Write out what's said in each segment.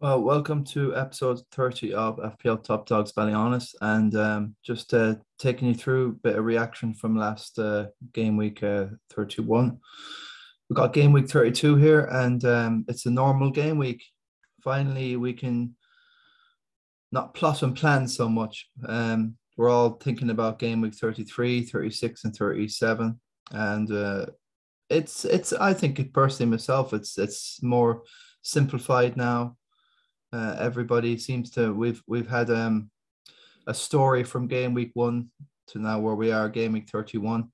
Well, welcome to episode 30 of FPL Top Dogs Honest, and um, just uh, taking you through a bit of reaction from last uh, game week uh, 31. We've got game week 32 here, and um, it's a normal game week. Finally, we can not plot and plan so much. Um, we're all thinking about game week 33, 36, and 37, and uh, it's it's I think personally myself, it's it's more simplified now uh, everybody seems to we've we've had um, a story from game week one to now where we are game week 31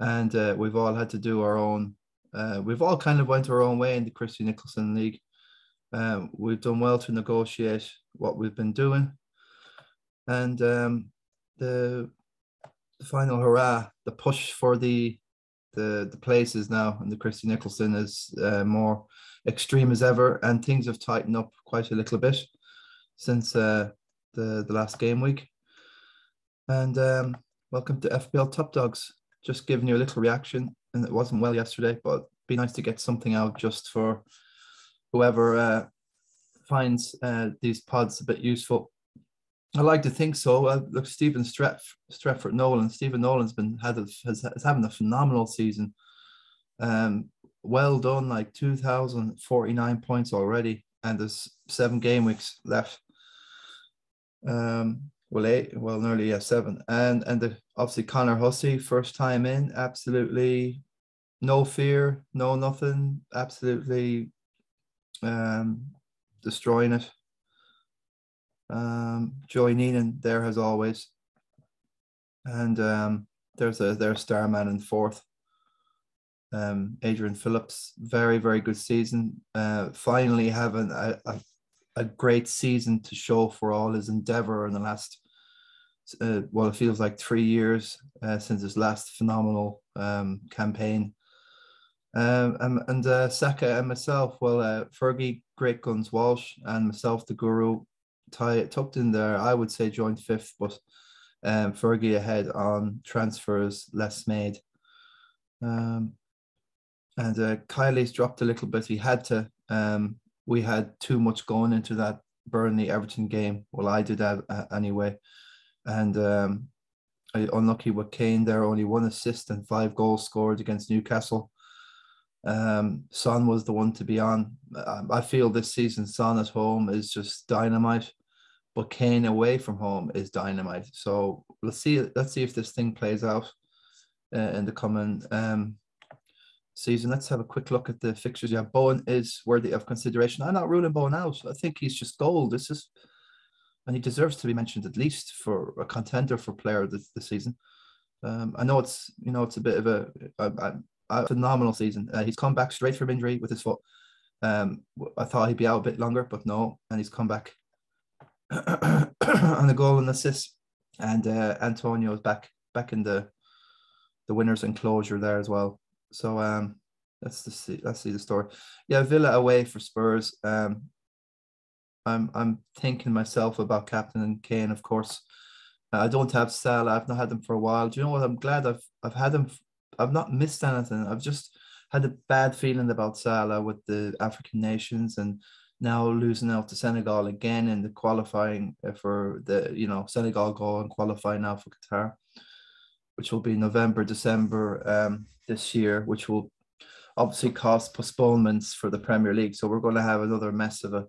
and uh, we've all had to do our own uh, we've all kind of went our own way in the christy nicholson league. Um, we've done well to negotiate what we've been doing. And um, the, the final hurrah the push for the the the places now and the christy nicholson is uh, more extreme as ever, and things have tightened up quite a little bit since uh, the the last game week. And um, welcome to FPL Top Dogs. Just giving you a little reaction, and it wasn't well yesterday, but be nice to get something out just for whoever uh, finds uh, these pods a bit useful. I like to think so. Uh, look, Stephen Streff, Strefford Nolan. Stephen Nolan's been had a, has, has having a phenomenal season. Um, well done, like 2,049 points already, and there's seven game weeks left. Um, well, eight, well, nearly yeah, seven, and and the obviously Connor Hussey, first time in, absolutely no fear, no nothing, absolutely um, destroying it. Um, Joey Neenan there as always, and um, there's a there's Starman in fourth um, Adrian Phillips, very, very good season. Uh, finally having a, a, a, great season to show for all his endeavor in the last, uh, well, it feels like three years uh, since his last phenomenal um, campaign. Um, and and uh, Saka and myself, well, uh, Fergie, Great Guns Walsh, and myself, the Guru, tie, tucked in there, I would say joint fifth, but um, Fergie ahead on transfers less made. Um, and uh, Kylie's dropped a little bit. He had to. Um, we had too much going into that Burnley Everton game. Well, I did that uh, anyway, and um, I, unlucky with Kane there. Only one assist and five goals scored against Newcastle. Um, Son was the one to be on. I feel this season Son at home is just dynamite, but Kane away from home is dynamite. So let's see. Let's see if this thing plays out uh, in the coming um, season. Let's have a quick look at the fixtures. Yeah, Bowen is worthy of consideration. I'm not ruling Bowen out. I think he's just gold. This is, and he deserves to be mentioned at least for a contender for player this, the season. Um, I know it's you know it's a bit of a, a, a phenomenal season. Uh, he's come back straight from injury with his foot. Um, I thought he'd be out a bit longer, but no, and he's come back on a goal and assist. And uh, Antonio is back back in the the winners enclosure there as well. So um, let's just see. Let's see the story. Yeah, Villa away for Spurs. Um, I'm I'm thinking myself about captain and Kane, of course. I don't have Salah. I've not had them for a while. Do you know what? I'm glad I've I've had them. I've not missed anything. I've just had a bad feeling about Salah with the African nations and now losing out to Senegal again in the qualifying uh, for the you know Senegal go and qualify now for Qatar which will be November, December um, this year, which will obviously cause postponements for the Premier League. So we're going to have another mess of a,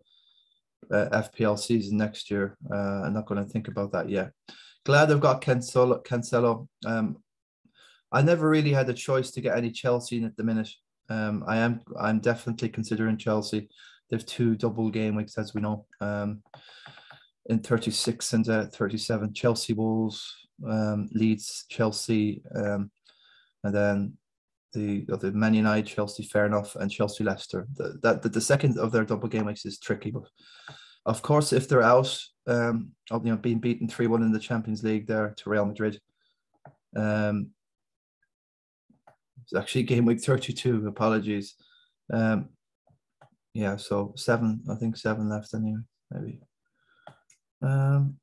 a FPL season next year. Uh, I'm not going to think about that yet. Glad I've got Cancelo. Cancelo. Um, I never really had a choice to get any Chelsea in at the minute. Um, I am. I'm definitely considering Chelsea. They've two double game weeks, as we know. Um, in 36 and uh, 37, Chelsea Wolves, um, Leeds, Chelsea, um, and then the the Man United, Chelsea, fair enough, and Chelsea, Leicester. The, that the, the second of their double game weeks is tricky, but of course, if they're out, um, you know being beaten three one in the Champions League there to Real Madrid, um, it's actually game week thirty two. Apologies, um, yeah, so seven, I think seven left anyway, maybe. Um,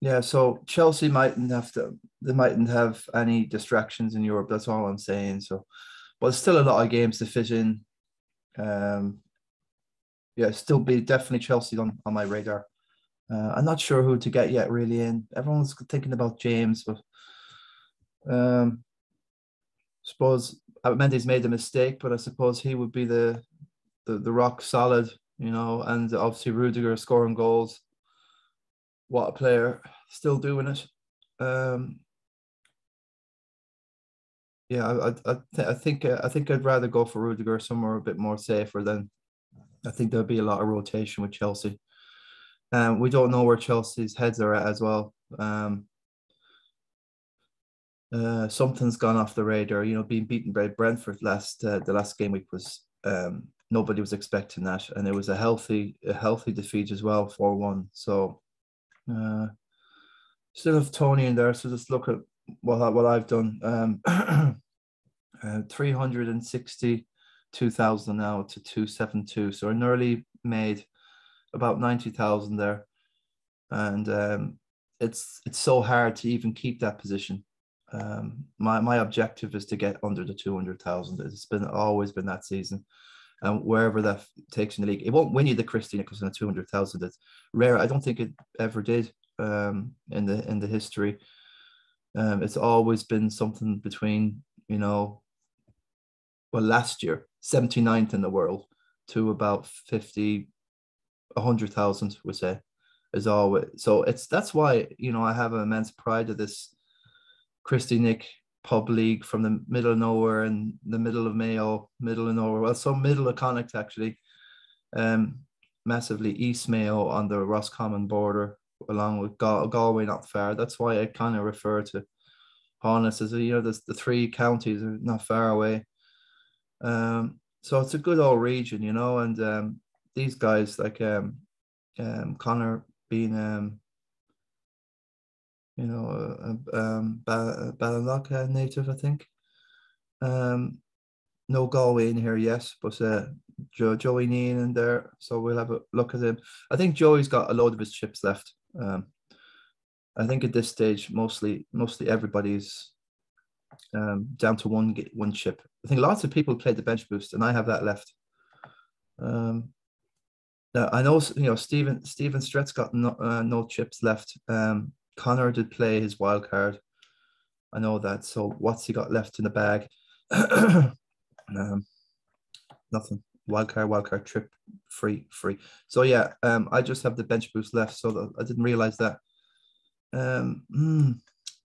yeah, so Chelsea mightn't have to. They mightn't have any distractions in Europe. That's all I'm saying. So, but still a lot of games to fit in. Um, yeah, still be definitely Chelsea on, on my radar. Uh, I'm not sure who to get yet, really. In everyone's thinking about James, but um, suppose Mendy's made a mistake, but I suppose he would be the the, the rock solid, you know, and obviously Rudiger scoring goals. What a player, still doing it. Um, yeah, I I, I think uh, I think I'd rather go for Rudiger somewhere a bit more safer than. I think there'll be a lot of rotation with Chelsea. Um, we don't know where Chelsea's heads are at as well. Um, uh, something's gone off the radar. You know, being beaten by Brentford last uh, the last game week was um, nobody was expecting that, and it was a healthy a healthy defeat as well, four one. So, uh, still have Tony in there. So just look at what what I've done. Um, uh, three hundred and sixty two thousand now to two seven two. So I nearly made about ninety thousand there, and um, it's it's so hard to even keep that position. Um, my my objective is to get under the two hundred thousand. It's been always been that season and wherever that takes in the league. It won't win you the Christy Nicholson at 200,000. It's rare. I don't think it ever did um, in the in the history. Um, it's always been something between, you know, well, last year, 79th in the world to about 50, 100,000, we say, is always. So it's that's why, you know, I have an immense pride of this Christy Nick pub league from the middle of nowhere and the middle of Mayo, middle of nowhere. Well, some middle of Connacht actually. Um, massively East Mayo on the Roscommon border, along with Gal- Galway not far. That's why I kind of refer to Honest as you know, the, the three counties are not far away. Um, so it's a good old region, you know, and um, these guys like um, um, Connor being um, you know, uh, um, Ballinlough native, I think. Um, no Galway in here, yes, but uh, Joe, Joey Neenan there, so we'll have a look at him. I think Joey's got a load of his chips left. Um, I think at this stage, mostly mostly everybody's um, down to one one chip. I think lots of people played the bench boost, and I have that left. Um, now I know you know Stephen Stephen Strett's got no, uh, no chips left. Um, Connor did play his wild card. I know that. So what's he got left in the bag? um, nothing. Wild card, wild card trip, free, free. So yeah, um, I just have the bench boost left. So I didn't realize that. Um, mm,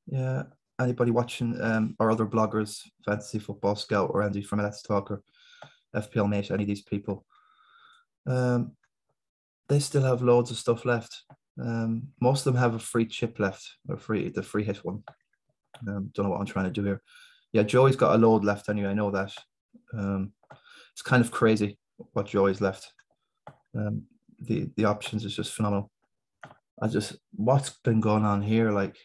yeah. Anybody watching um, or other bloggers, Fantasy Football Scout or Andy from Let's Talk or FPL Mate, any of these people, um, they still have loads of stuff left. Um, most of them have a free chip left, or free the free hit one. Um, don't know what I'm trying to do here. Yeah, Joey's got a load left anyway. I know that. Um, it's kind of crazy what Joey's left. Um, the the options is just phenomenal. I just what's been going on here? Like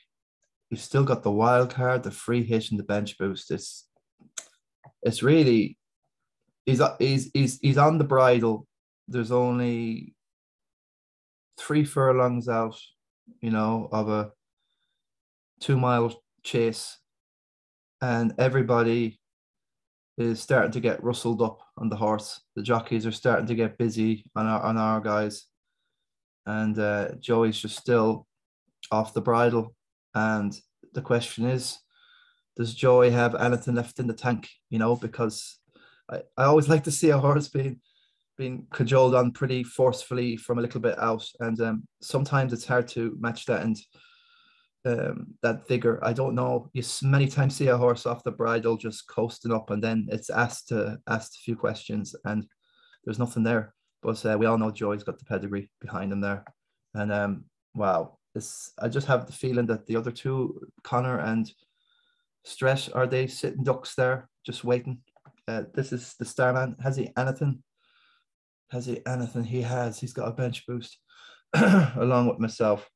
you've still got the wild card, the free hit, and the bench boost. It's it's really he's he's he's he's on the bridle. There's only three furlongs out, you know, of a two mile chase, and everybody is starting to get rustled up on the horse. The jockeys are starting to get busy on our on our guys, and uh, Joey's just still off the bridle. And the question is, does Joey have anything left in the tank? You know, because I, I always like to see a horse being being cajoled on pretty forcefully from a little bit out, and um, sometimes it's hard to match that and um, that vigor. I don't know. You many times see a horse off the bridle just coasting up, and then it's asked to asked a few questions, and there's nothing there. But uh, we all know Joey's got the pedigree behind him there, and um, wow, it's, I just have the feeling that the other two, Connor and Stress, are they sitting ducks there just waiting? Uh, this is the Starman. Has he anything has he anything? He has. He's got a bench boost along with myself.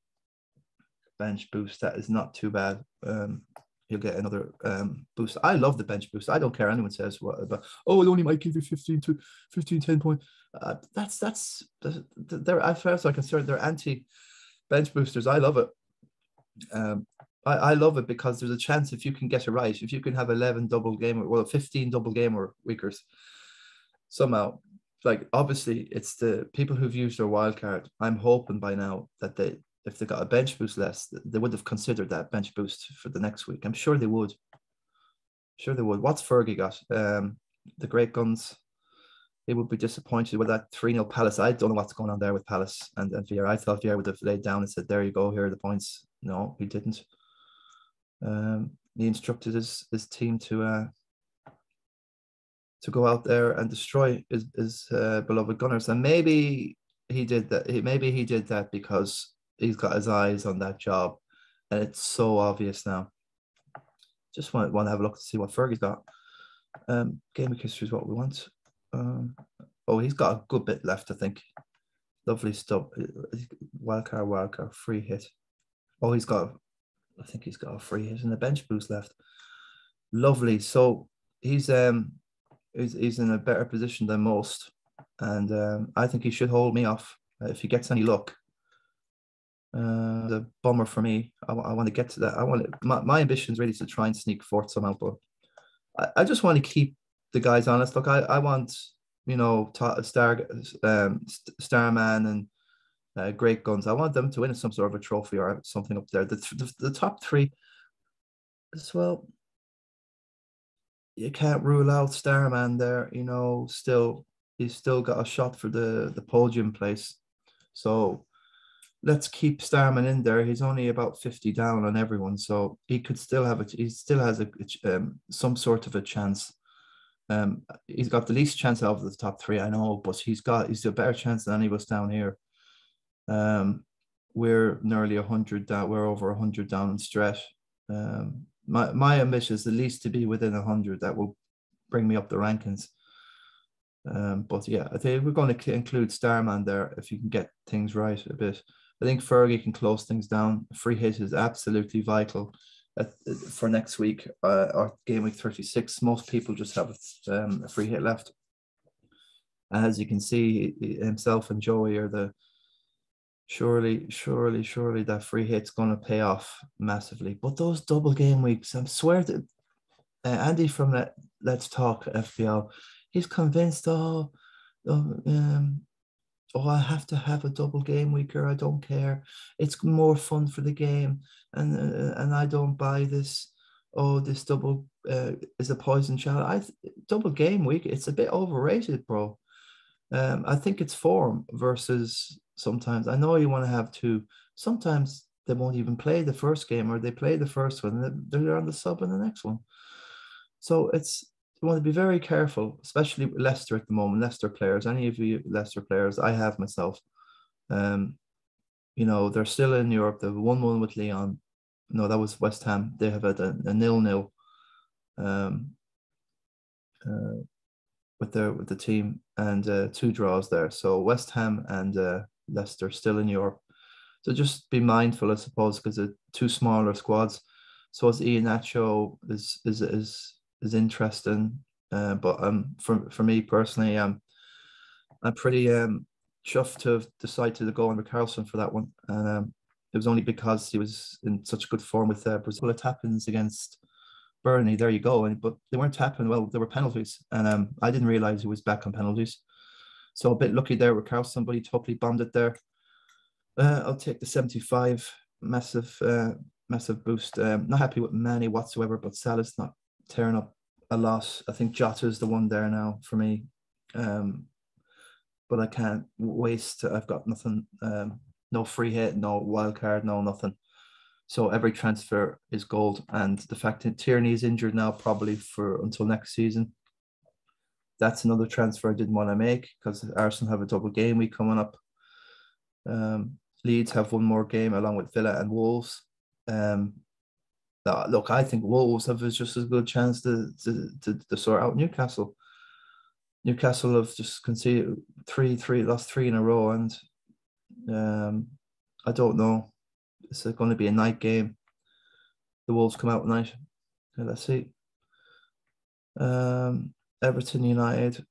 Bench boost. That is not too bad. Um, he'll get another um, boost. I love the bench boost. I don't care anyone says what about. Oh, it only might give you 15 to 15, 10 point. Uh, that's that's they're as far as I'm concerned, they're anti bench boosters. I love it. Um, I, I love it because there's a chance if you can get it right, if you can have 11 double game or well 15 double game or weekers somehow like obviously it's the people who've used their wild card. I'm hoping by now that they, if they got a bench boost less, they would have considered that bench boost for the next week. I'm sure they would. Sure they would. What's Fergie got? Um, the great guns. They would be disappointed with that 3 0 Palace. I don't know what's going on there with Palace and, and Vieira. I thought Vieira would have laid down and said, There you go, here are the points. No, he didn't. Um, he instructed his, his team to uh, to go out there and destroy his, his uh, beloved Gunners. And maybe he did that. Maybe he did that because he's got his eyes on that job, and it's so obvious now. Just want, want to have a look to see what Fergie's got. Um, game of history is what we want. Um, oh, he's got a good bit left, I think. Lovely stuff. Wildcard, wildcard, free hit. Oh, he's got, I think he's got a free hit and a bench boost left. Lovely. So he's um he's, he's in a better position than most. And um, I think he should hold me off uh, if he gets any luck. Uh, the bummer for me. I, I want to get to that. I want to, my, my ambition is really to try and sneak fourth somehow, but I, I just want to keep the guys honest. Look, I, I want, you know, Star, um, Starman and uh, Great Guns. I want them to win some sort of a trophy or something up there. The, the, the top three as well you can't rule out Starman there. You know, still he's still got a shot for the the podium place. So let's keep Starman in there. He's only about fifty down on everyone, so he could still have it. He still has a um, some sort of a chance. Um, he's got the least chance out of the top three, I know, but he's got he's a better chance than any of us down here. Um, we're nearly a hundred down. We're over a hundred down in stretch. Um, my my ambition is at least to be within hundred. That will bring me up the rankings. Um, but yeah, I think we're going to include Starman there if you can get things right a bit. I think Fergie can close things down. Free hit is absolutely vital at, for next week uh, or game week 36. Most people just have um, a free hit left. As you can see, himself and Joey are the surely, surely, surely that free hit's going to pay off massively. But those double game weeks, I swear that uh, Andy from Let, Let's Talk FPL, he's convinced, oh, oh, um, oh, I have to have a double game week or I don't care. It's more fun for the game. And, uh, and I don't buy this. Oh, this double uh, is a poison shot. I double game week. It's a bit overrated, bro. Um, I think it's form versus sometimes. I know you want to have two. Sometimes they won't even play the first game or they play the first one and they're on the sub in the next one. So it's you want to be very careful, especially Leicester at the moment, Leicester players, any of you Leicester players, I have myself. Um, you know, they're still in Europe. They've won one with Lyon. No, that was West Ham. They have had a, a nil-nil um, uh, with their with the team and uh, two draws there. So West Ham and uh, Leicester still in Europe. So just be mindful, I suppose, because it's two smaller squads. So as Iheanacho is is is is interesting, uh, but um for for me personally, um I'm pretty um chuffed to have decided to go on Richarlison for that one, and um it was only because he was in such good form with uh, Brazil. It happens against Burnley. There you go, and but they weren't tapping. Well, there were penalties, and um I didn't realize he was back on penalties. So a bit lucky there with Carl. Somebody totally bombed it there. Uh, I'll take the 75. Massive, uh, massive boost. Um, not happy with Mane whatsoever, but Salah's not tearing up a lot. I think Jota is the one there now for me. Um, but I can't waste. I've got nothing. Um, no free hit, no wild card, no nothing. So every transfer is gold. And the fact that Tierney is injured now, probably for until next season, that's another transfer I didn't want to make because Arsenal have a double game week coming up. Um, Leeds have one more game along with Villa and Wolves. Um, look, I think Wolves have just as good chance to, to, to, to sort out Newcastle. Newcastle have just conceded three, three, lost three in a row, and um, I don't know. It's going to be a night game. The Wolves come out tonight. Let's see. Um, Everton United.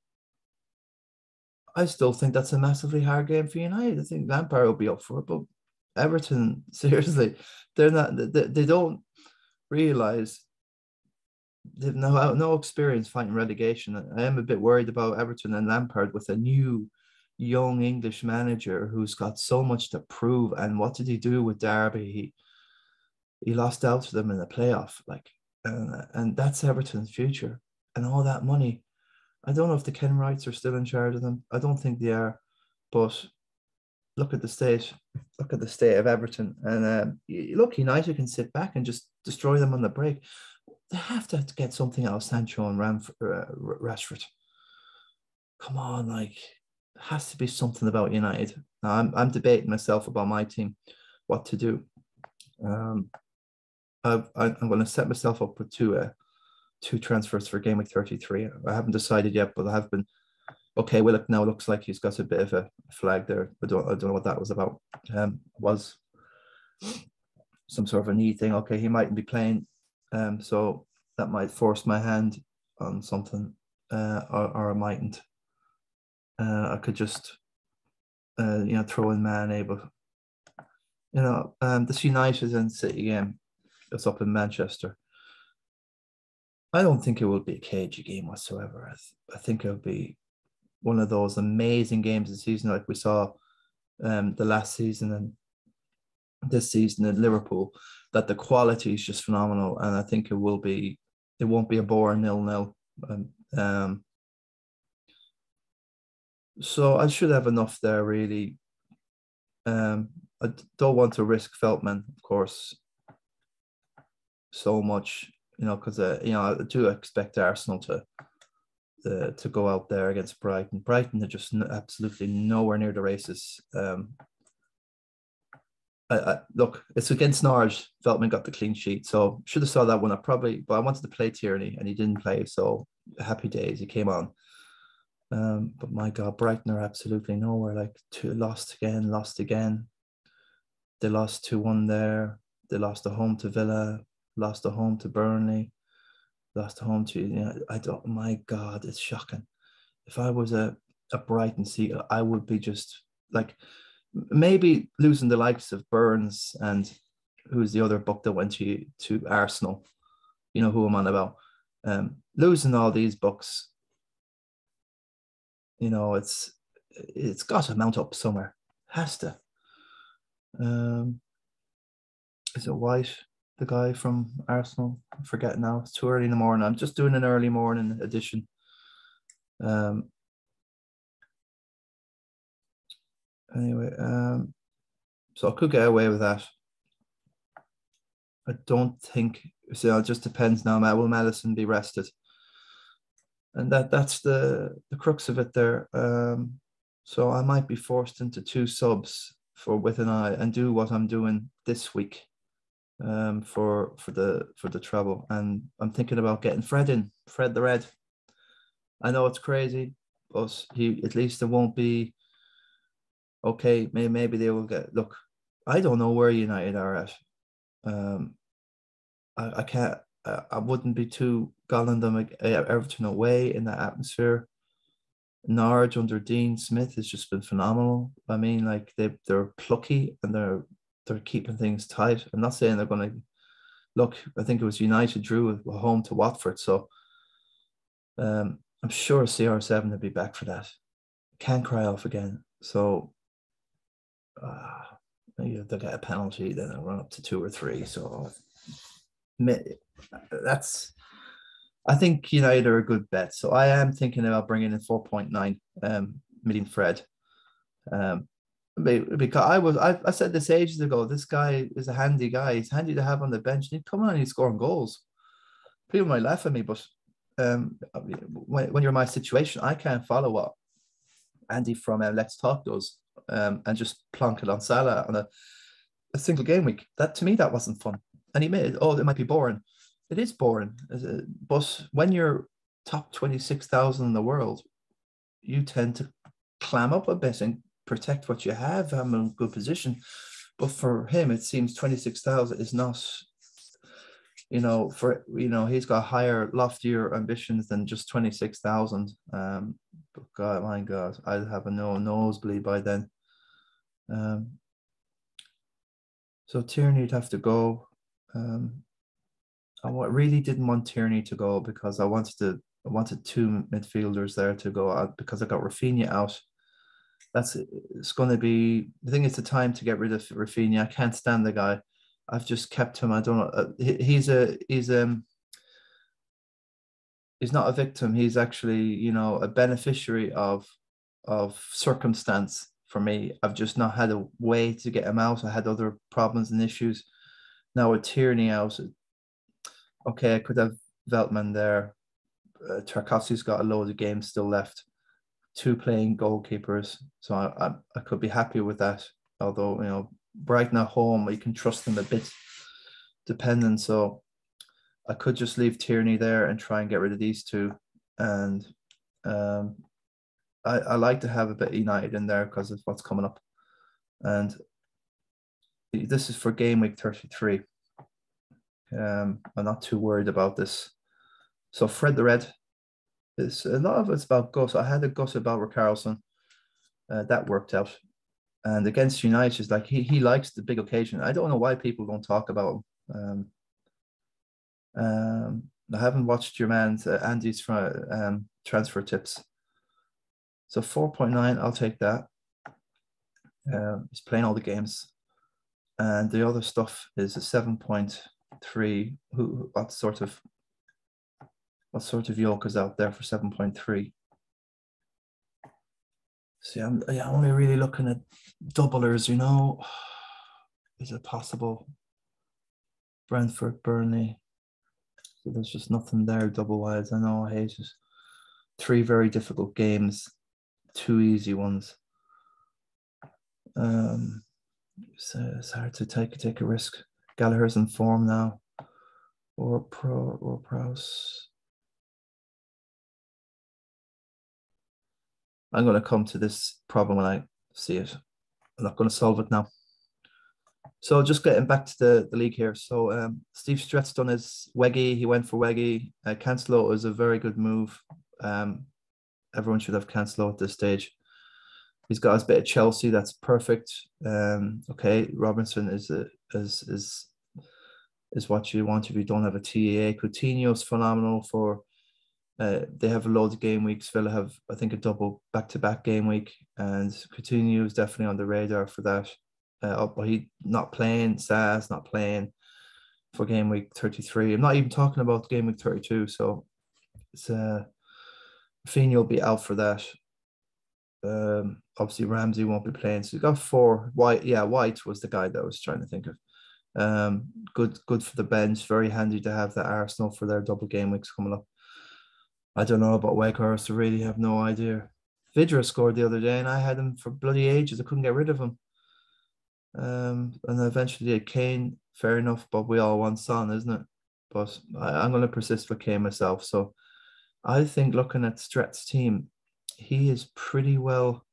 I still think that's a massively hard game for United. I think Lampard will be up for it, but Everton, seriously, they're not. They, they don't realize they've no no experience fighting relegation. I am a bit worried about Everton and Lampard with a new young English manager who's got so much to prove. And what did he do with Derby? He he lost out to them in the playoff, like, and and that's Everton's future and all that money. I don't know if the Kenwrights are still in charge of them. I don't think they are, but look at the state, look at the state of Everton, and um, look, United can sit back and just destroy them on the break. They have to get something out of Sancho and uh, Rashford. Come on, like has to be something about United. Now, I'm I'm debating myself about my team, what to do. Um, I, I'm going to set myself up with two uh, two transfers for game week 33. I haven't decided yet, but I have been okay, Willock now looks like he's got a bit of a flag there. I don't, I don't know what that was about. Um, was some sort of a knee thing. Okay, he mightn't be playing, um, so that might force my hand on something, uh, or, or I mightn't. Uh, I could just, uh, you know, throw in Mane, but you know, um, this United and City game, it's up in Manchester. I don't think it will be a cagey game whatsoever. I, th- I think it'll be one of those amazing games this season, like we saw um, the last season and this season in Liverpool, that the quality is just phenomenal. And I think it will be, it won't be a boring nil nil. Um, um, so I should have enough there, really. Um, I don't want to risk Veltman, of course, so much, you know, because uh, you know I do expect Arsenal to the, to go out there against Brighton. Brighton are just absolutely nowhere near the races. Um, I, I, look, it's against Norwich. Veltman got the clean sheet, so should have saw that one. I probably, but I wanted to play Tierney, and he didn't play. So happy days, he came on. Um, but my God, Brighton are absolutely nowhere. Like two lost again, lost again. They lost two one there. They lost a home to Villa, lost a home to Burnley lost a home to. You know, I don't. My God, it's shocking. If I was a a Brighton seat, I would be just like maybe losing the likes of Burns and who's the other book that went to to Arsenal. You know who I'm on about. Um, losing all these books, you know, it's it's got to mount up somewhere. Has to. Um, is it White? The guy from Arsenal. I forget now. It's too early in the morning. I'm just doing an early morning edition. Um. Anyway, um, so I could get away with that. I don't think so. It just depends now. Will Maddison be rested? And that that's the the crux of it there. Um, so I might be forced into two subs for with an eye and do what I'm doing this week um, for for the for the treble, and I'm thinking about getting Fred in, Fred the Red. I know it's crazy, but he at least it won't be. Okay, maybe maybe they will get. Look, I don't know where United are at. Um, I, I can't. I, I wouldn't be too galling them Everton away in that atmosphere. Norwich under Dean Smith has just been phenomenal. I mean, like they they're plucky and they're they're keeping things tight. I'm not saying they're going to look. I think it was United drew home to Watford, so um, I'm sure CR7 will be back for that. Can't cry off again. So uh, maybe they'll get a penalty, then they'll run up to two or three. So that's. I think United are a good bet. So I am thinking about bringing in 4.9 um, million Fred. Um, because I was I, I said this ages ago. This guy is a handy guy. He's handy to have on the bench. He'd come on he's scoring goals. People might laugh at me, but um, when, when you're in my situation, I can't follow what Andy from uh, Let's Talk does um, and just plonk it on Salah on a, a single game week. That to me, that wasn't fun. And he made oh, it might be boring. It is boring, but when you're top twenty six thousand in the world, you tend to clam up a bit and protect what you have, I'm in good position. But for him, it seems 26,000 is not, you know, for, you know, he's got higher, loftier ambitions than just 26,000. Um, but God, my God, I'd have a no nosebleed by then. Um, so Tierney'd have to go. Um, I really didn't want Tierney to go because I wanted to. I wanted two midfielders there to go out because I got Raphinha out. That's it's going to be. I think it's the time to get rid of Raphinha. I can't stand the guy. I've just kept him. I don't know. Uh, he's a he's um he's not a victim. He's actually you know a beneficiary of of circumstance for me. I've just not had a way to get him out. I had other problems and issues. Now with Tierney out, okay, I could have Veltman there. Uh, Tarkowski's got a load of games still left. Two playing goalkeepers, so I, I, I could be happy with that. Although you know Brighton at home, you can trust them a bit dependent. So I could just leave Tierney there and try and get rid of these two. And um, I, I like to have a bit United in there because of what's coming up. And this is for game week 33. Um, I'm not too worried about this. So Fred the Red, it's a lot of it's about Gus. I had a Gus about Richarlison. Uh, that worked out. And against United, it's like he, he likes the big occasion. I don't know why people don't talk about him. Um, um, I haven't watched your man uh, Andy's um, transfer tips. So 4.9, I'll take that. Uh, he's playing all the games. And the other stuff is a 7.3. Who what sort of what sort of yoke is out there for 7.3? See, I'm, I'm only really looking at doublers, you know. Is it possible? Brentford, Burnley. So there's just nothing there double wise. I know I hate it. Three very difficult games, two easy ones. Um, so it's hard to take take a risk. Gallagher's in form now, or Pro or Prowse. I'm going to come to this problem when I see it. I'm not going to solve it now. So just getting back to the, the league here. So um, Steve Strett's done his Weggy. He went for Weggy. Uh, Cancelo is a very good move. Um, everyone should have Cancelo at this stage. He's got his bit of Chelsea. That's perfect. Um, okay, Robinson is a, is is is what you want if you don't have a TAA. Coutinho's phenomenal for uh, they have a load of game weeks. Villa have, I think, a double back-to-back game week, and Coutinho is definitely on the radar for that. Uh, but he not playing, Saz not playing for game week 33. I'm not even talking about game week 32. So it's uh Fini will be out for that. Um, obviously Ramsey won't be playing. So you've got four. White, yeah, White was the guy that I was trying to think of. Um, good, good for the bench. Very handy to have that Arsenal for their double game weeks coming up. I don't know about Weghorst. I really have no idea. Vydra scored the other day, and I had him for bloody ages. I couldn't get rid of him. Um, and eventually Kane. Fair enough, but we all want Son, isn't it? But I, am going to persist with Kane myself. So I think looking at Stret's team, he is pretty well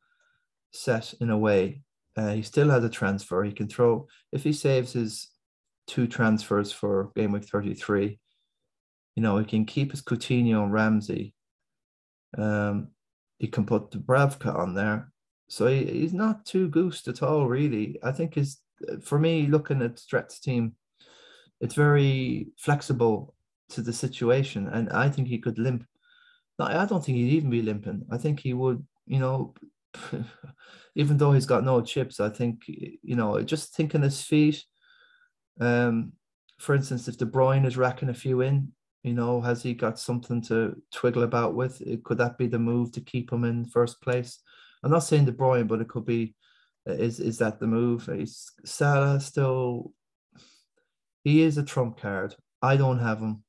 set in a way. Uh, he still has a transfer. He can throw if he saves his two transfers for game week 33 you know, he can keep his Coutinho and Ramsey. Um, he can put Dubravka on there. So he, he's not too goosed at all, really. I think is for me, looking at Stret's team, it's very flexible to the situation. And I think he could limp. No, I don't think he'd even be limping. I think he would, you know, even though he's got no chips, I think, you know, just thinking his feet. Um, for instance, if De Bruyne is racking a few in, you know, has he got something to twiggle about with? Could that be the move to keep him in first place? I'm not saying De Bruyne, but it could be. Is is that the move? Is Salah still? He is a trump card. I don't have him,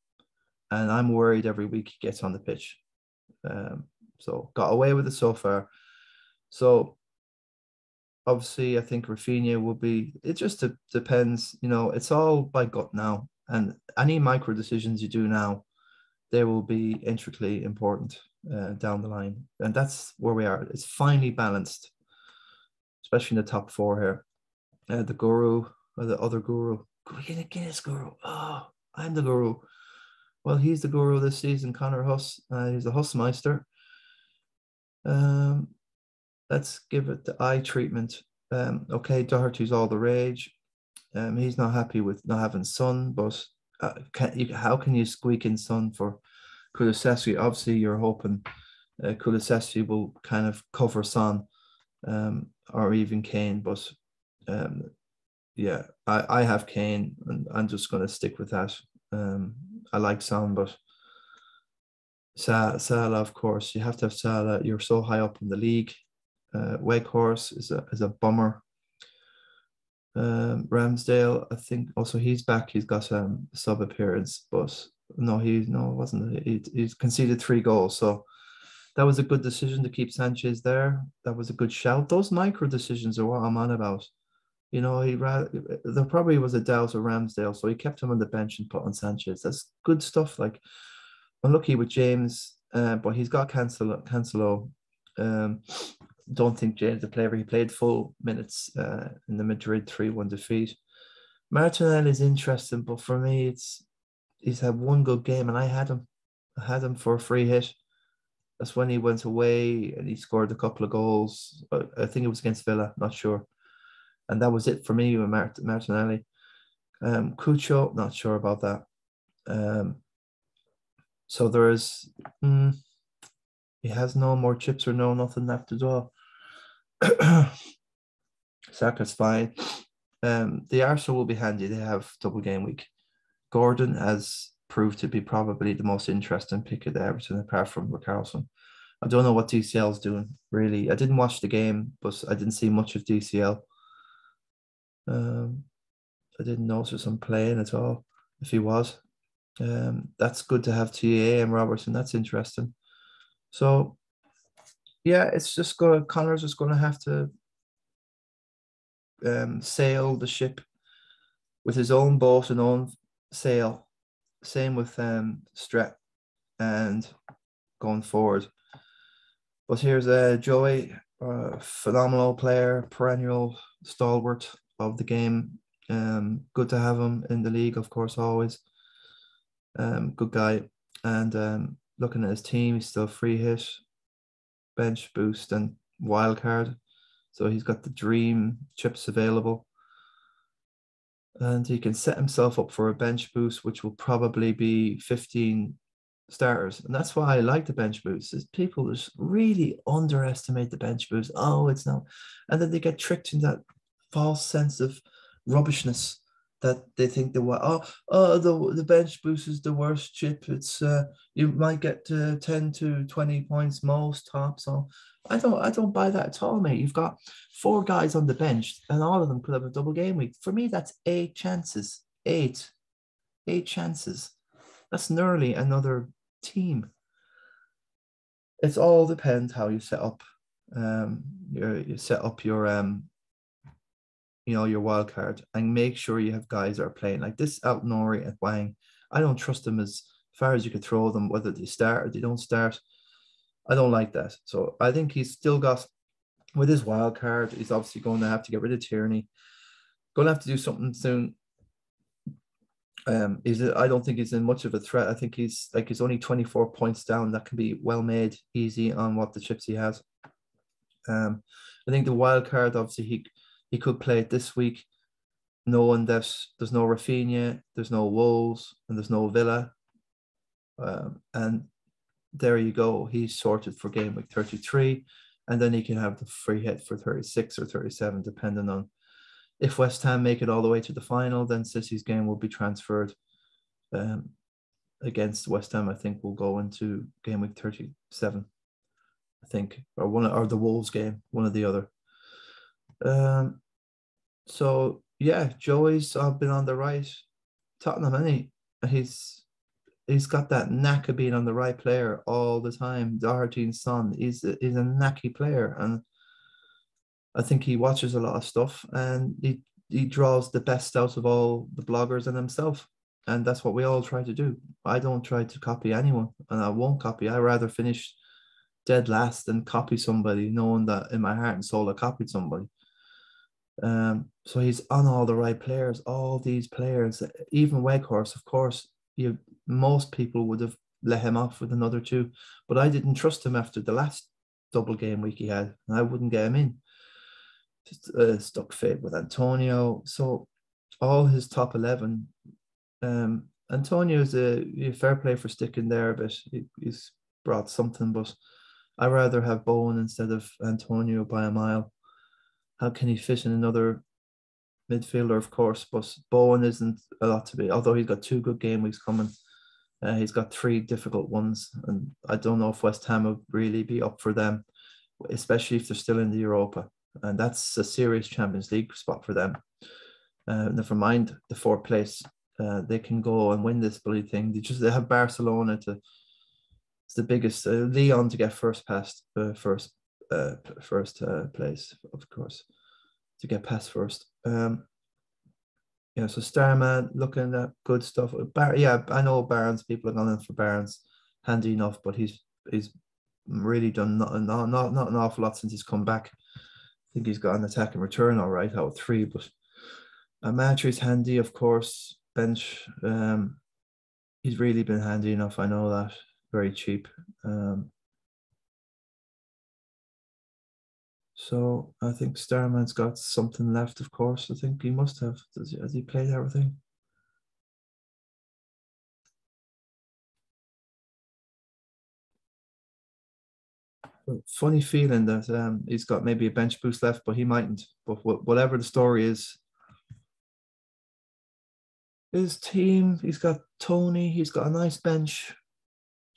and I'm worried every week he gets on the pitch. Um, so got away with it so far. So obviously, I think Raphinha will be. It just depends. You know, it's all by gut now. And any micro decisions you do now, they will be intricately important uh, down the line. And that's where we are. It's finely balanced, especially in the top four here. Uh, the guru or the other guru, Guinness guru. Oh, I'm the guru. Well, he's the guru this season, Connor Huss. Uh, he's the Hussmeister. Um, let's give it the eye treatment. Um, okay, Doherty's all the rage. Um, he's not happy with not having Son, but uh, can you, how can you squeak in Son for Kulusevski? Obviously, you're hoping uh, Kulusevski will kind of cover Son um, or even Kane, but um, yeah, I, I have Kane and I'm just going to stick with that. Um, I like Son, but Salah, of course, you have to have Salah. You're so high up in the league. Uh, Weghorst is a, is a bummer. Um, Ramsdale, I think also he's back. He's got um, a sub appearance, but no, he no, it wasn't. He, he's conceded three goals, so that was a good decision to keep Sanchez there. That was a good shout. Those micro decisions are what I'm on about. You know, he there probably was a doubt of Ramsdale, so he kept him on the bench and put on Sanchez. That's good stuff. Like unlucky with James, uh, but he's got Cancelo. Cancelo. Um, don't think James the player. He played full minutes uh, in the Madrid three one defeat. Martinelli is interesting, but for me, it's he's had one good game, and I had him. I had him for a free hit. That's when he went away and he scored a couple of goals. I think it was against Villa, not sure. And that was it for me with Mart- Martinelli. Um, Cucho, not sure about that. Um, so there is, mm, he has no more chips or no nothing left to draw. Saka's fine. Um, the Arsenal will be handy. They have double game week. Gordon has proved to be probably the most interesting pick the Everton apart from Richarlison. I don't know what DCL is doing really. I didn't watch the game, but I didn't see much of DCL. Um, I didn't notice him playing at all. If he was, um, that's good to have TA and Robertson. That's interesting. So, yeah, it's just going. Connor's just going to have to um, sail the ship with his own boat and own sail. Same with um, and going forward. But here's uh, Joey, a phenomenal player, perennial stalwart of the game. Um, good to have him in the league, of course, always. Um, good guy. And um, looking at his team, he's still free hit, bench boost, and wild card. So he's got the dream chips available. And he can set himself up for a bench boost, which will probably be 15 starters. And that's why I like the bench boost, is people just really underestimate the bench boost. Oh, it's not. And then they get tricked in that false sense of rubbishness that they think the oh oh the the bench boost is the worst chip. It's uh, you might get to ten to twenty points most top. So I don't I don't buy that at all, mate. You've got four guys on the bench, and all of them could have a double game week. For me, that's eight chances. Eight, eight chances. That's nearly another team. It's all depends how you set up. Um, your you set up your um you know, your wild card and make sure you have guys that are playing like this Aït-Nouri at Hwang. I don't trust them as far as you could throw them, whether they start or they don't start. I don't like that. So I think he's still got with his wild card, he's obviously going to have to get rid of Tierney. Going to have to do something soon. Um, is I don't think he's in much of a threat. I think he's like he's only 24 points down. That can be well made easy on what the chips he has. Um, I think the wild card, obviously, he he could play it this week, knowing that there's no Raphinha, there's no Wolves, and there's no Villa. Um, and there you go. He's sorted for game week 33. And then he can have the free hit for 36 or 37, depending on if West Ham make it all the way to the final, then City's game will be transferred um, against West Ham. I think will go into game week 37. I think, or one or the Wolves game, one or the other. Um, so yeah, Joey's uh, been on the right. Tottenham, and he he's he's got that knack of being on the right player all the time. Doherty's son, is he's a knacky player, and I think he watches a lot of stuff, and he he draws the best out of all the bloggers and himself, and that's what we all try to do. I don't try to copy anyone, and I won't copy. I rather finish dead last than copy somebody, knowing that in my heart and soul I copied somebody. Um, so he's on all the right players, all these players, even Weghorst, of course, you most people would have let him off with another two, but I didn't trust him after the last double game week he had, and I wouldn't get him in. Just uh, stuck fit with Antonio. So all his top 11, um, Antonio is a, a, fair play for sticking there, but he, he's brought something. But I rather have Bowen instead of Antonio by a mile. How can he fit in another midfielder, of course? But Bowen isn't a lot to be. Although he's got two good game weeks coming, uh, he's got three difficult ones, and I don't know if West Ham will really be up for them, especially if they're still in the Europa, and that's a serious Champions League spot for them. Uh, never mind the fourth place uh, they can go and win this bloody thing. They just they have Barcelona to it's the biggest uh, Lyon to get first past uh, first uh, first uh, place of course to get past first. Um, yeah, so Starman looking at good stuff. Bar- yeah, I know Barnes. People are going in for Barnes, handy enough, but he's he's really done not not not, not an awful lot since he's come back. I think he's got an attack and return all right out of three, but Amatri's handy, of course bench. Um, he's really been handy enough. I know that very cheap. Um, so I think Starman's got something left. Of course, I think he must have. Does he, has he played everything? funny feeling that um, he's got maybe a bench boost left, but he mightn't. But whatever the story is, his team, he's got Toney, he's got a nice bench,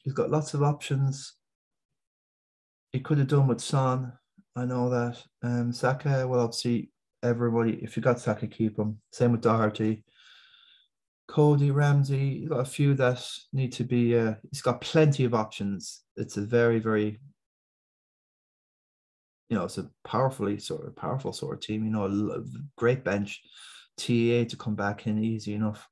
he's got lots of options. He could have done with Son, I know that. Um, Saka, well, obviously, everybody, if you got Saka, keep him. Same with Doherty. Coady Ramsey, he's got a few that need to be, uh, he's got plenty of options. It's a very, very, you know, it's a powerfully sort of powerful sort of team, you know, a great bench. TA to come back in easy enough.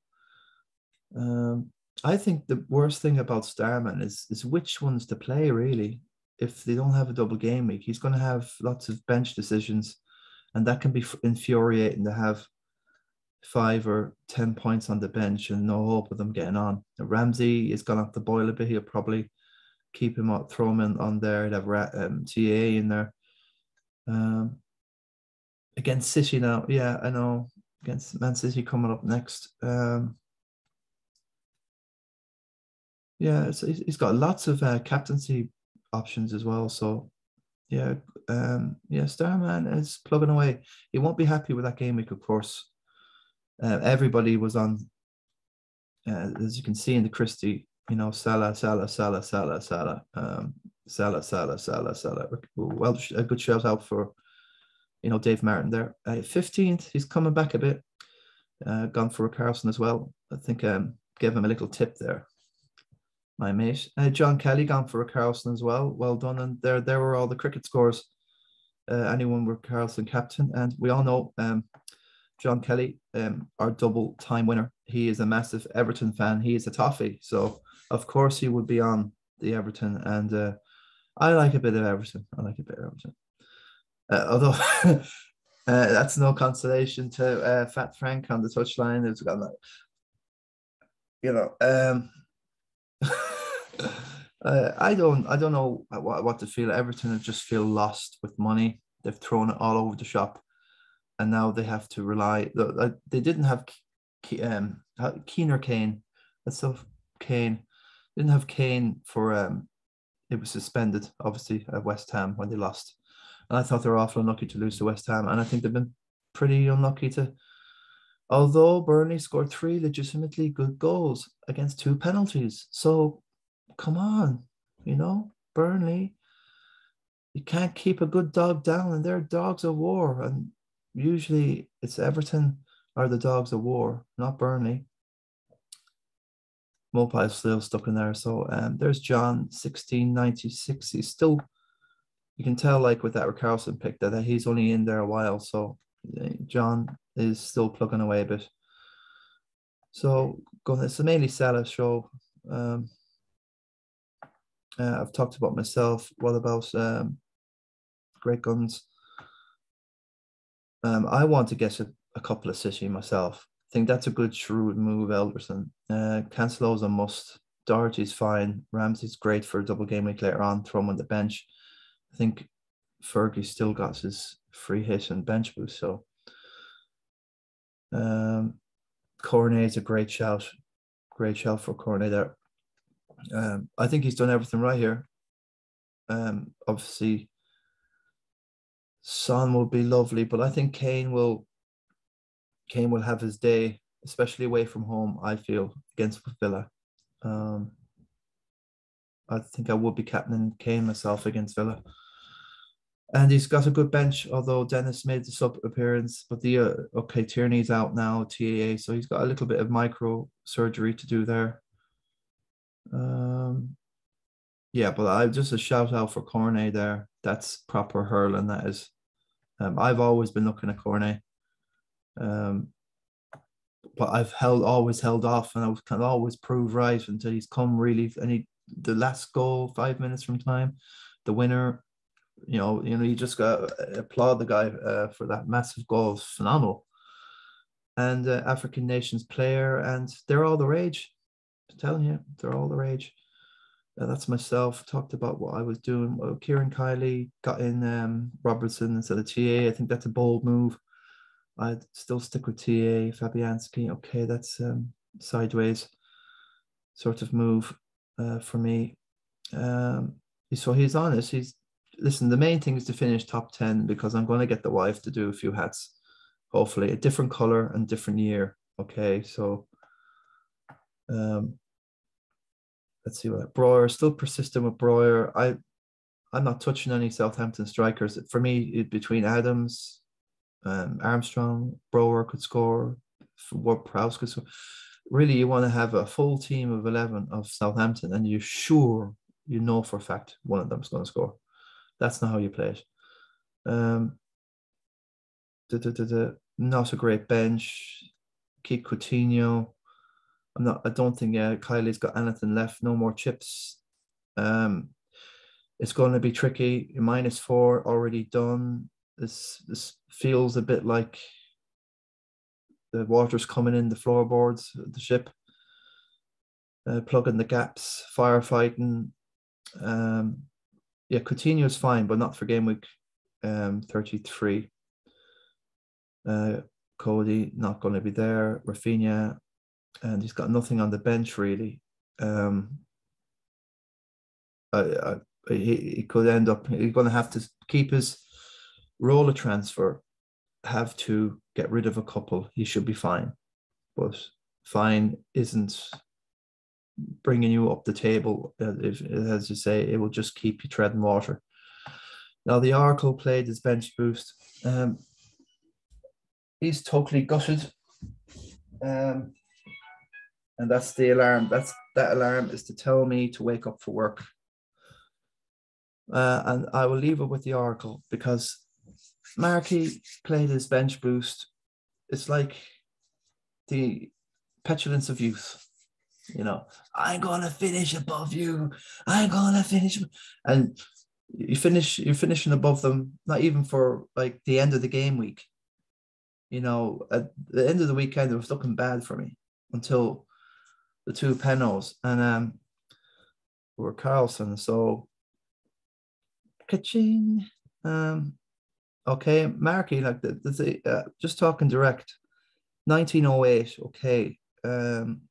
Um, I think the worst thing about Starman is is which ones to play really. If they don't have a double game week, he's going to have lots of bench decisions, and that can be infuriating to have five or ten points on the bench and no hope of them getting on. Ramsey is gone off the boil a bit. He'll probably keep him up, throw him in on there. Have um, TA in there. Um, against City now, yeah, I know against Man City coming up next. Um, yeah, he's got lots of uh, captaincy options as well. So, yeah, um, yeah, Starman is plugging away. He won't be happy with that game week, of course. Uh, everybody was on, uh, as you can see in the Christy, you know, Salah, Salah, Salah, Salah, Salah, um, Salah, Salah, Salah, Salah. Well, a good shout out for, you know, Dave Martin there. Uh, 15th, he's coming back a bit. Uh, gone for a Carlson as well. I think um, gave him a little tip there my mate. Uh, John Kelly gone for a Carlson as well. Well done. And there, there were all the cricket scores. Uh, anyone Richarlison captain, and we all know um, John Kelly, um, our double time winner. He is a massive Everton fan. He is a toffee, so of course he would be on the Everton. And uh, I like a bit of Everton. I like a bit of Everton. Uh, although uh, that's no consolation to uh, Fat Frank on the touchline. It's got you know. Um, uh, I don't I don't know what, what to feel. Everton have just feel lost with money. They've thrown it all over the shop, and now they have to rely. They didn't have um, Keener Kane. That's so Kane. Didn't have Kane for um. It was suspended, obviously, at West Ham when they lost, and I thought they were awful unlucky to lose to West Ham, and I think they've been pretty unlucky to although Burnley scored three legitimately good goals against two penalties. So come on, you know, Burnley, you can't keep a good dog down, and they're dogs of war. And usually it's Everton are the dogs of war, not Burnley. Mopile's still stuck in there. So um, there's John, 1696. He's still, you can tell, like with that Carlson pick, that he's only in there a while. So John is still plugging away a bit. So going, it's mainly Salah show. Um, uh, I've talked about myself. What about um, Great Guns? Um, I want to get a, a couple of City myself. I think that's a good shrewd move, Ederson. Uh, Cancelo's a must. Doherty's fine. Ramsey's great for a double game week later on. Throw him on the bench. I think Fergie still got his free hit and bench boost. So um, is a great shout. great shout for Cornet there. Um, I think he's done everything right here. Um, obviously, Son will be lovely, but I think Kane will. Kane will have his day, especially away from home. I feel against Villa. Um, I think I would be captaining Kane myself against Villa. And he's got a good bench, although Dennis made the sub appearance. But the uh, okay, Tierney's out now, TAA, so he's got a little bit of micro surgery to do there. Um, yeah, but I just a shout out for Cornet there. That's proper hurling. That is. Um, I've always been looking at Cornet. Um, but I've held always held off, and I can always prove right until he's come really. And he the last goal, five minutes from time, the winner. You know, you know, you just got applaud the guy uh, for that massive goal. Phenomenal. And uh, African nations player, and they're all the rage. I'm telling you, they're all the rage. Uh, that's myself. Talked about what I was doing. Well, Kieran Kiley got in um, Robertson instead of TA. I think that's a bold move. I'd still stick with TA. Fabianski, okay, that's um, sideways sort of move uh, for me. Um, so he's honest. He's listen. The main thing is to finish top ten because I'm going to get the wife to do a few hats. Hopefully, a different color and different year. Okay, so um, let's see what Broja still persistent with Broja. I I'm not touching any Southampton strikers. For me, between Adams, um, Armstrong, Broja could score, what Prowse could score. Really, you want to have a full team of 11 of Southampton, and you're sure, you know for a fact, one of them's going to score. That's not how you play it. Um, not a great bench. Keep Coutinho. I'm not. I don't think uh, Kiley's got anything left. No more chips. Um, it's going to be tricky. Minus four already done. This this feels a bit like the water's coming in the floorboards of the ship. Uh, plugging the gaps, firefighting. Um, yeah, Coutinho is fine, but not for game week um, 33. Uh, Coady not going to be there. Raphinha, and he's got nothing on the bench really. Um, I, I, he, he could end up, he's going to have to keep his roller transfer have to get rid of a couple, he should be fine. But fine isn't bringing you up the table. Uh, if, as you say, it will just keep you treading water. Now, the Oracle played his bench boost. Um, he's totally gutted. Um, and that's the alarm. That's that alarm is to tell me to wake up for work. Uh, and I will leave it with the Oracle because Marky played his bench boost. It's like the petulance of youth. You know, I'm gonna finish above you. I'm gonna finish, and you finish. You're finishing above them, not even for like the end of the game week. You know, at the end of the weekend, it was looking bad for me until the two penalties, and um, Richarlison. So, catching. Um, Okay, Marky, like the, the, uh, just talking direct. 1908. Okay. Um,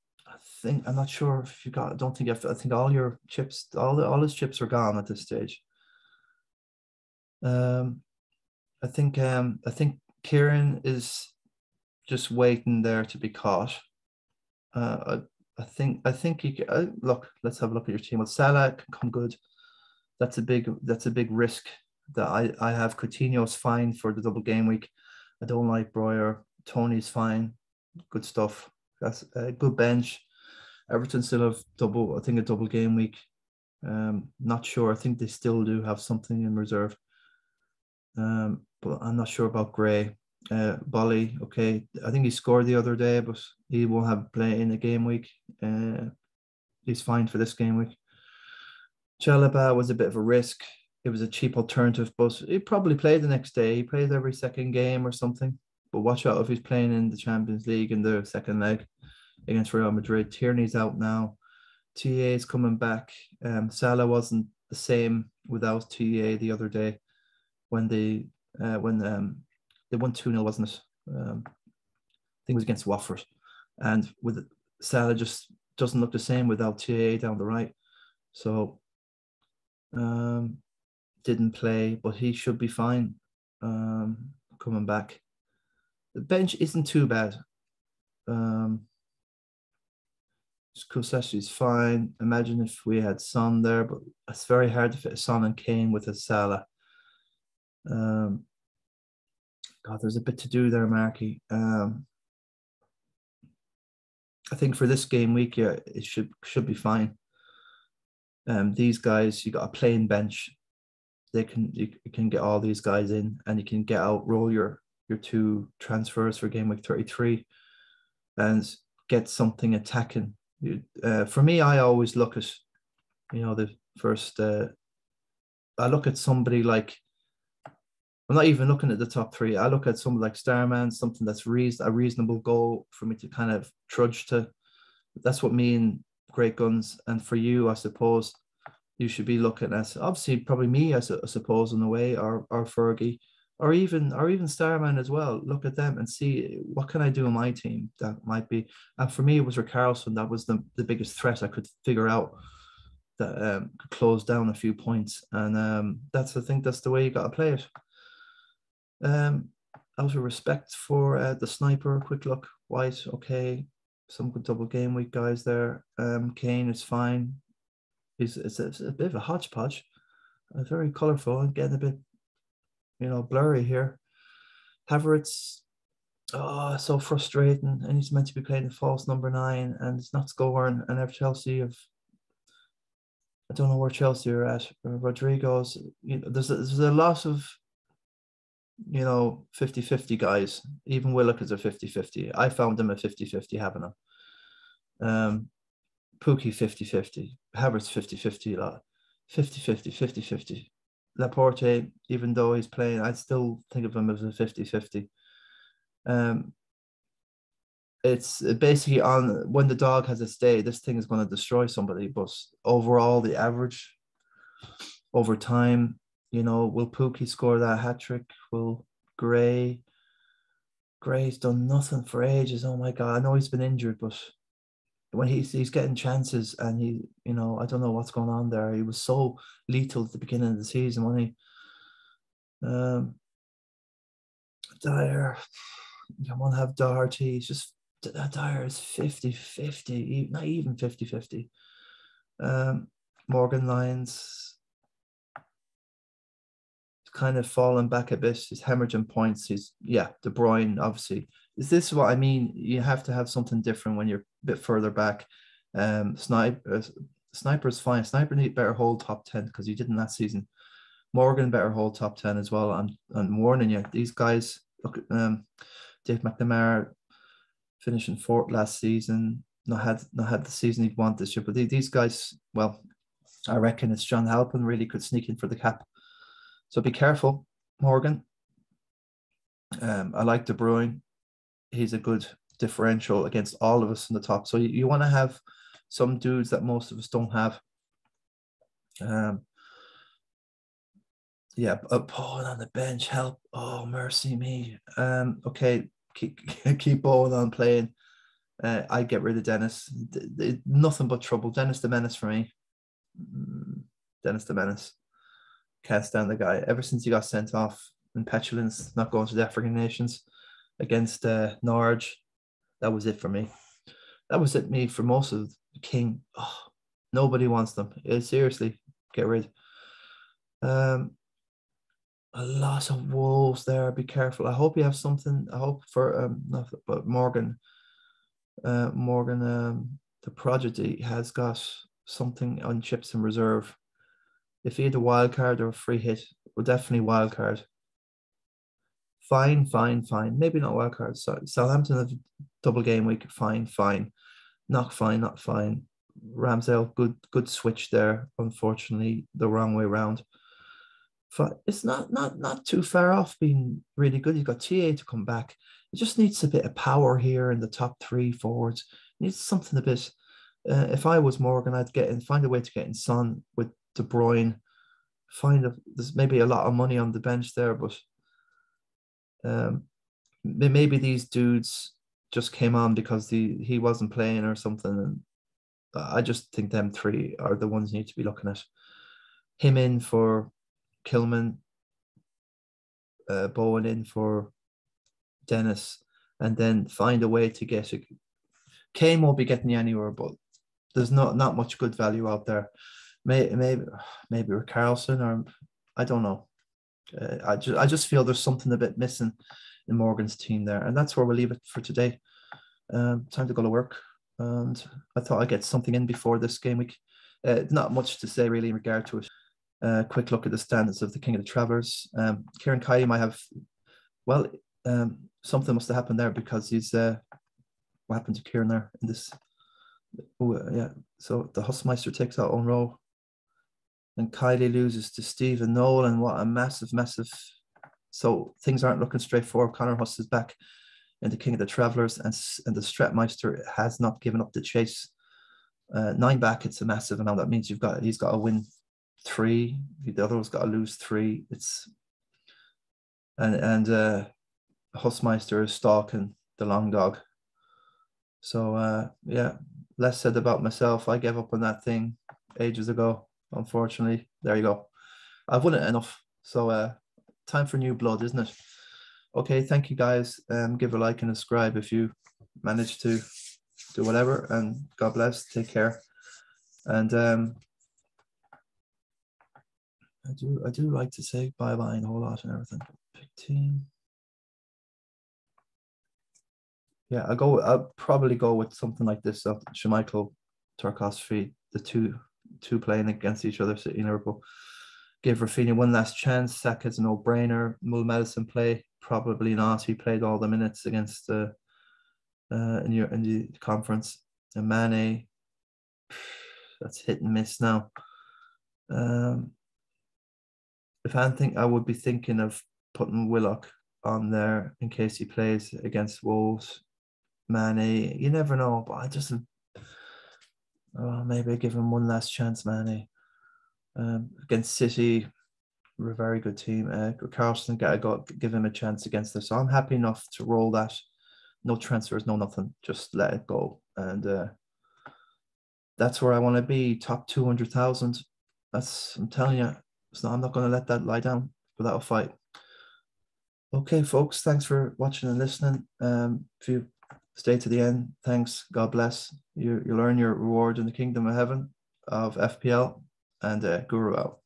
think I'm not sure if you got. I don't think I think all your chips, all the all his chips are gone at this stage. Um, I think um I think Kieran is just waiting there to be caught. Uh, I, I think I think you can, uh, look. Let's have a look at your team. Well, Salah can come good. That's a big that's a big risk that I, I have Coutinho's fine for the double game week. I don't like Broja. Toney's fine. Good stuff. That's a good bench. Everton still have double, I think a double game week. Um, not sure. I think they still do have something in reserve. Um, but I'm not sure about Gray. Uh, Bolly, okay. I think he scored the other day, but he won't have play in a game week. Uh, he's fine for this game week. Chalobah was a bit of a risk it was a cheap alternative, but he probably played the next day. He plays every second game or something. But watch out if he's playing in the Champions League in the second leg against Real Madrid. Tierney's out now. TA is coming back. Um, Salah wasn't the same without TA the other day when they uh, when um, they won 2 0, wasn't it? Um, I think it was against Watford. And with Salah just doesn't look the same without TA down the right. So um, didn't play, but he should be fine um, coming back. The bench isn't too bad. Um, is fine. Imagine if we had Son there, but it's very hard to fit Son and Kane with a Salah. Um, God, there's a bit to do there, Marky. Um, I think for this game week, yeah, it should should be fine. Um, these guys, you got a plain bench. They can you can get all these guys in, and you can get out roll your your two transfers for game week thirty three, and get something attacking. Uh, for me, I always look at, you know, the first. Uh, I look at somebody like I'm not even looking at the top three. I look at something like Starman, something that's reason, a reasonable goal for me to kind of trudge to. That's what me and Great Guns, and for you, I suppose, you should be looking at obviously probably me, I, su- I suppose, in a way, or or Fergie, or even or even Starman as well. Look at them and see what can I do on my team that might be. And for me, it was Richarlison that was the, the biggest threat I could figure out that um, could close down a few points, and um, that's I think that's the way you got to play it. Um, out of respect for uh, the sniper, quick look, White, okay, some good double game week guys there. Um, Kane is fine. He's it's a, bit of a hodgepodge, uh, very colourful getting a bit, you know, blurry here. Havertz, oh, so frustrating, and he's meant to be playing the false number nine, and it's not scoring. And if Chelsea have, I don't know where Chelsea are at. Rodrigo's, you know, there's a, there's a lot of you know, 50 50 guys. Even Willock is a 50 50. I found him a 50 50 having him. Um, Pukki 50 50. Havertz 50 50. a lot, 50 50, 50 50. Laporte, even though he's playing, I still think of him as a 50 50. Um, it's basically on when the dog has a day, this thing is going to destroy somebody. But overall, the average over time, you know, will Pukki score that hat trick? Will Gray? Gray's done nothing for ages. Oh my god! I know he's been injured, but when he's he's getting chances and he, you know, I don't know what's going on there. He was so lethal at the beginning of the season when he. Um, Dier, you want to have Doherty. He's just Dier is 50 50, not even 50 50. Um, Morgan Lyons, kind of fallen back a bit. He's hemorrhaging points. He's yeah, De Bruyne obviously. Is this what I mean? You have to have something different when you're a bit further back. Um, sniper, uh, sniper's fine. Sniper need better hold top ten because he didn't last season. Morgan better hold top ten as well. I'm I'm warning you. These guys look. Um, Dave McNamara finishing fourth last season. Not had not had the season he'd want this year, but these guys, well, I reckon it's John Halpin really could sneak in for the cap. So be careful, Morgan. Um, I like De Bruyne. He's a good differential against all of us in the top. So you, you want to have some dudes that most of us don't have. Um, yeah, uh, Bowen on the bench, help. Oh, mercy me. Um, okay, keep keep Bowen on playing. Uh, I get rid of Dennis. D- d- nothing but trouble. Dennis the Menace for me. Mm, Dennis the Menace can't stand the guy. Ever since he got sent off in petulance, not going to the African nations against uh, Norwich, that was it for me. That was it me for most of the King. Oh, nobody wants them. It, seriously, get rid. Um, a lot of wolves there. Be careful. I hope you have something. I hope for um, but Morgan, uh, Morgan, um, the prodigy has got something on chips in reserve if he had a wild card or a free hit, well, definitely wild card. Fine, fine, fine. Maybe not wild card. So Southampton have a double game week. Fine, fine. Not fine, not fine. Ramsdale, good, good switch there. Unfortunately, the wrong way around. But it's not not not too far off being really good. You've got TA to come back. It just needs a bit of power here in the top three forwards. It needs something a bit. Uh, if I was Morgan, I'd get in, find a way to get in Son with De Bruyne. Find a, there's maybe a lot of money on the bench there, but um, maybe these dudes just came on because he he wasn't playing or something, and I just think them three are the ones you need to be looking at. Him in for Kilman, uh, Bowen in for Dennis, and then find a way to get it. Kane won't be getting you anywhere, but there's not not much good value out there. Maybe maybe maybe Carlson or I don't know. Uh, I just I just feel there's something a bit missing in Morgan's team there, and that's where we'll leave it for today. Um, time to go to work, and I thought I'd get something in before this game week. Uh, not much to say really in regard to it. Uh, quick look at the standards of the King of the Travelers. Um, Kieran Kiely might have, well, um, something must have happened there because he's uh, what happened to Kieran there in this. Yeah, so the Husmeister takes out on row, and Kylie loses to Stephen Nolan. What a massive, massive. So things aren't looking straight straightforward. Conor Huss is back in the King of the Travelers, and and the Stratmeister has not given up the chase. Uh, nine back, it's a massive amount. That means you've got he's got to win three. The other one's got to lose three. It's and and uh, Husmeister is stalking the long dog. So uh, yeah, less said about myself. I gave up on that thing ages ago. Unfortunately, there you go. I've won it enough. So uh, time for new blood, isn't it? Okay, thank you guys. Um, give a like and subscribe if you manage to do whatever. And God bless. Take care. And um, I do I do like to say bye bye and a whole lot and everything. Team. Yeah, I'll go. I'll probably go with something like this. Uh, Schmeichel, Turkos the two two playing against each other, City Liverpool. Give Raphinha one last chance. Saka's a no-brainer. Mull Maddison play probably not. He played all the minutes against the uh, in your in the conference. And Mane, that's hit and miss now. Um, if anything, I would be thinking of putting Willock on there in case he plays against Wolves. Mane, you never know, but I just oh, maybe give him one last chance, Manny. Um, against City, we're a very good team. Uh, Carlson got to go, give him a chance against us. So I'm happy enough to roll that. No transfers, no nothing. Just let it go, and uh, that's where I want to be. Top two hundred thousand. That's I'm telling you. So I'm not going to let that lie down without a fight. Okay, folks, thanks for watching and listening. Um, if you stay to the end, thanks. God bless. You, you'll earn your reward in the kingdom of heaven of FPL and uh, Guru out.